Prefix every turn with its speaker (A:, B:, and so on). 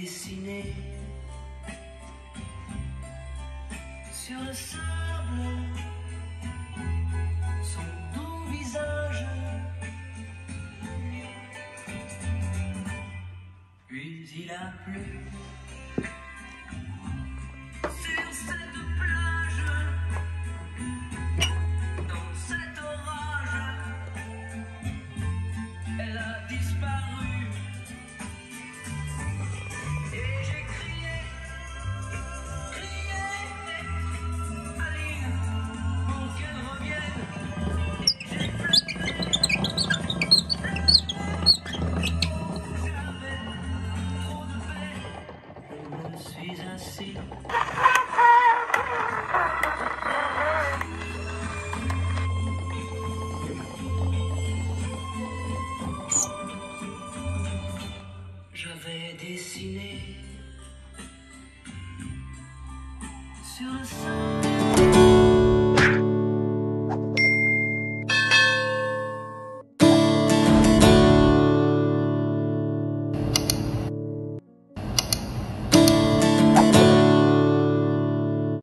A: dessiné sur le sable son doux visage. Puis il a plu suis assis. J'avais dessiné sur le sol